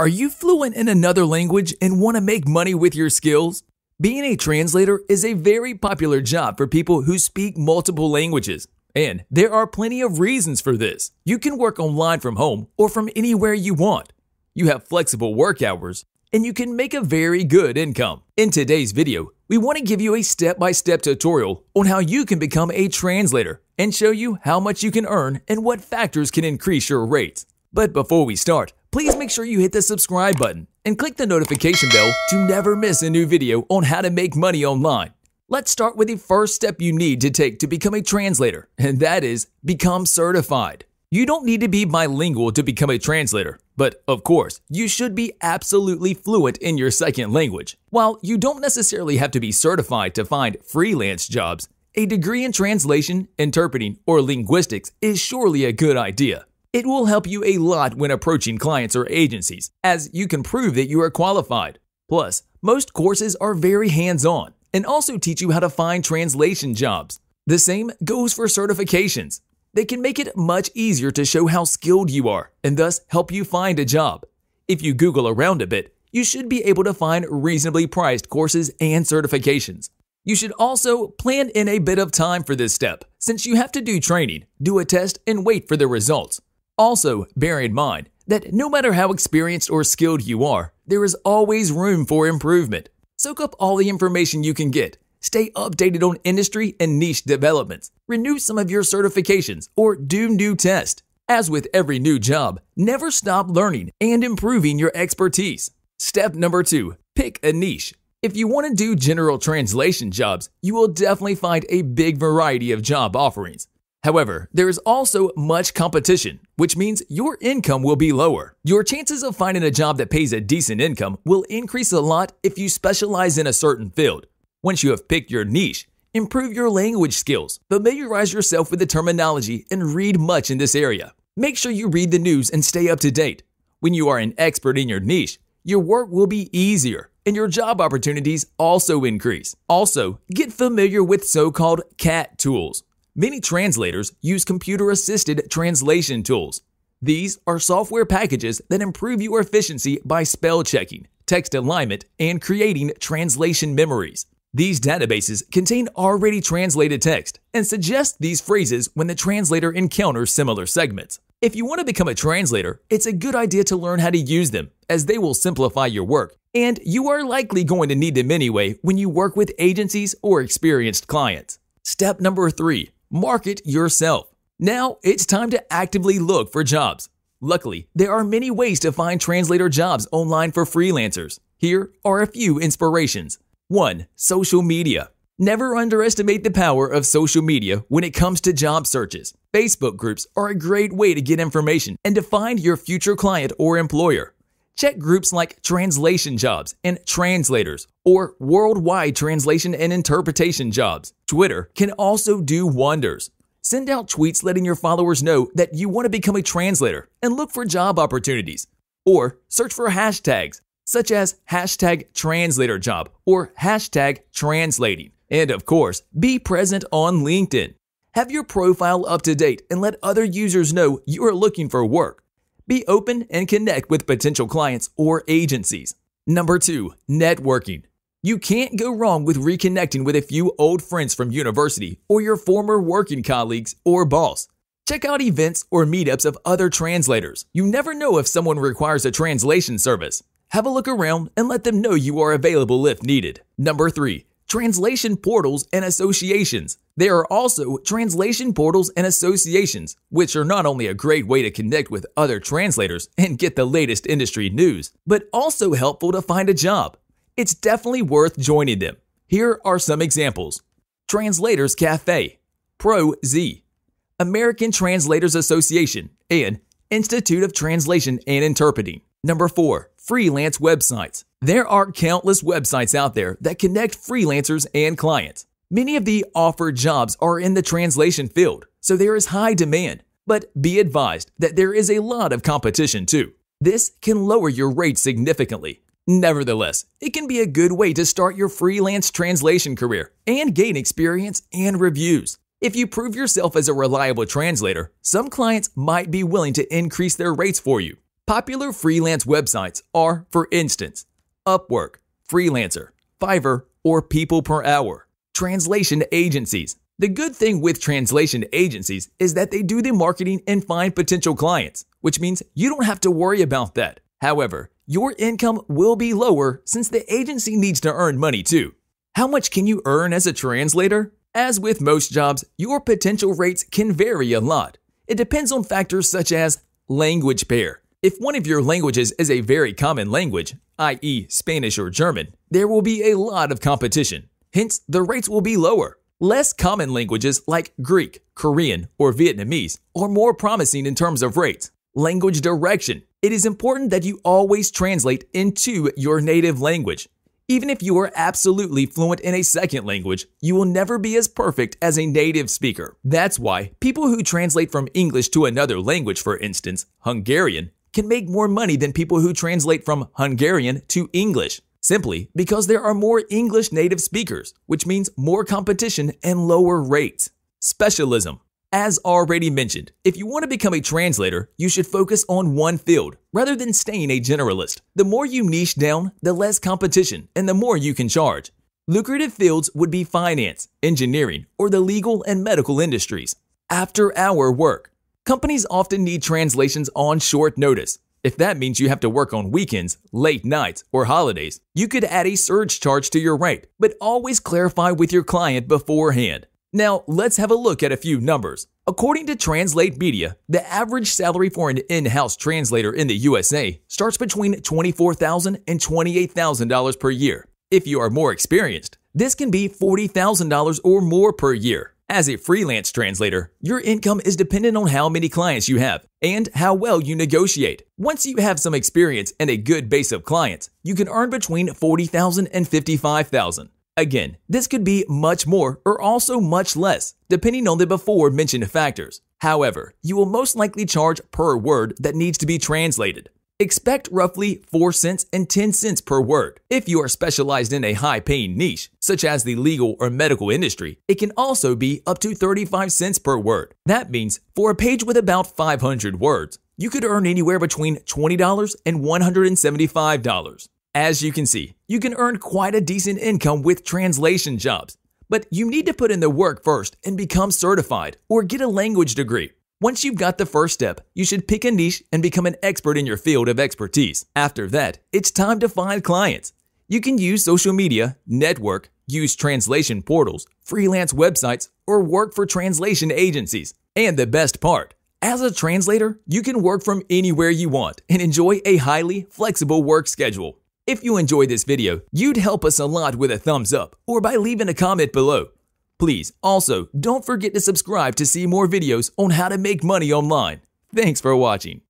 Are you fluent in another language and want to make money with your skills? Being a translator is a very popular job for people who speak multiple languages. And there are plenty of reasons for this. You can work online from home or from anywhere you want. You have flexible work hours, and you can make a very good income. In today's video, we want to give you a step by step tutorial on how you can become a translator and show you how much you can earn and what factors can increase your rates. But before we start, please make sure you hit the subscribe button and click the notification bell to never miss a new video on how to make money online. Let's start with the first step you need to take to become a translator, and that is become certified. You don't need to be bilingual to become a translator, but of course, you should be absolutely fluent in your second language. While you don't necessarily have to be certified to find freelance jobs, a degree in translation, interpreting, or linguistics is surely a good idea. It will help you a lot when approaching clients or agencies, as you can prove that you are qualified. Plus, most courses are very hands on and also teach you how to find translation jobs. The same goes for certifications. They can make it much easier to show how skilled you are and thus help you find a job. If you Google around a bit, you should be able to find reasonably priced courses and certifications. You should also plan in a bit of time for this step, since you have to do training, do a test, and wait for the results. Also, bear in mind that no matter how experienced or skilled you are, there is always room for improvement. Soak up all the information you can get. Stay updated on industry and niche developments. Renew some of your certifications or do new tests. As with every new job, never stop learning and improving your expertise. Step number two pick a niche. If you want to do general translation jobs, you will definitely find a big variety of job offerings. However, there is also much competition, which means your income will be lower. Your chances of finding a job that pays a decent income will increase a lot if you specialize in a certain field. Once you have picked your niche, improve your language skills, familiarize yourself with the terminology, and read much in this area. Make sure you read the news and stay up to date. When you are an expert in your niche, your work will be easier and your job opportunities also increase. Also, get familiar with so called CAT tools. Many translators use computer assisted translation tools. These are software packages that improve your efficiency by spell checking, text alignment, and creating translation memories. These databases contain already translated text and suggest these phrases when the translator encounters similar segments. If you want to become a translator, it's a good idea to learn how to use them, as they will simplify your work, and you are likely going to need them anyway when you work with agencies or experienced clients. Step number three Market yourself. Now it's time to actively look for jobs. Luckily, there are many ways to find translator jobs online for freelancers. Here are a few inspirations. 1. Social media. Never underestimate the power of social media when it comes to job searches. Facebook groups are a great way to get information and to find your future client or employer. Check groups like Translation Jobs and Translators or Worldwide Translation and Interpretation Jobs. Twitter can also do wonders. Send out tweets letting your followers know that you want to become a translator and look for job opportunities. Or search for hashtags such as hashtag translator job or hashtag translating. And of course, be present on LinkedIn. Have your profile up to date and let other users know you are looking for work. Be open and connect with potential clients or agencies. Number two, networking. You can't go wrong with reconnecting with a few old friends from university or your former working colleagues or boss. Check out events or meetups of other translators. You never know if someone requires a translation service. Have a look around and let them know you are available if needed. Number three, translation portals and associations. There are also translation portals and associations, which are not only a great way to connect with other translators and get the latest industry news, but also helpful to find a job. It's definitely worth joining them. Here are some examples Translators Cafe, Pro Z, American Translators Association, and Institute of Translation and Interpreting. Number 4. Freelance websites. There are countless websites out there that connect freelancers and clients. Many of the offered jobs are in the translation field, so there is high demand. But be advised that there is a lot of competition too. This can lower your rates significantly. Nevertheless, it can be a good way to start your freelance translation career and gain experience and reviews. If you prove yourself as a reliable translator, some clients might be willing to increase their rates for you Popular freelance websites are, for instance, Upwork, Freelancer, Fiverr, or People Per Hour. Translation agencies. The good thing with translation agencies is that they do the marketing and find potential clients, which means you don't have to worry about that. However, your income will be lower since the agency needs to earn money too. How much can you earn as a translator? As with most jobs, your potential rates can vary a lot. It depends on factors such as language pair. If one of your languages is a very common language, i.e., Spanish or German, there will be a lot of competition. Hence, the rates will be lower. Less common languages like Greek, Korean, or Vietnamese are more promising in terms of rates. Language direction. It is important that you always translate into your native language. Even if you are absolutely fluent in a second language, you will never be as perfect as a native speaker. That's why people who translate from English to another language, for instance, Hungarian, can make more money than people who translate from Hungarian to English. Simply because there are more English native speakers, which means more competition and lower rates. Specialism. As already mentioned, if you want to become a translator, you should focus on one field rather than staying a generalist. The more you niche down, the less competition and the more you can charge. Lucrative fields would be finance, engineering, or the legal and medical industries. After hour work. Companies often need translations on short notice. If that means you have to work on weekends, late nights, or holidays, you could add a surge charge to your rate, but always clarify with your client beforehand. Now, let's have a look at a few numbers. According to Translate Media, the average salary for an in house translator in the USA starts between $24,000 and $28,000 per year. If you are more experienced, this can be $40,000 or more per year. As a freelance translator, your income is dependent on how many clients you have and how well you negotiate. Once you have some experience and a good base of clients, you can earn between $40,000 and $55,000. Again, this could be much more or also much less, depending on the before mentioned factors. However, you will most likely charge per word that needs to be translated. Expect roughly 4 cents and 10 cents per word. If you are specialized in a high paying niche, such as the legal or medical industry, it can also be up to 35 cents per word. That means for a page with about 500 words, you could earn anywhere between $20 and $175. As you can see, you can earn quite a decent income with translation jobs, but you need to put in the work first and become certified or get a language degree. Once you've got the first step, you should pick a niche and become an expert in your field of expertise. After that, it's time to find clients. You can use social media, network, use translation portals, freelance websites, or work for translation agencies. And the best part, as a translator, you can work from anywhere you want and enjoy a highly flexible work schedule. If you enjoyed this video, you'd help us a lot with a thumbs up or by leaving a comment below. Please also don't forget to subscribe to see more videos on how to make money online. Thanks for watching.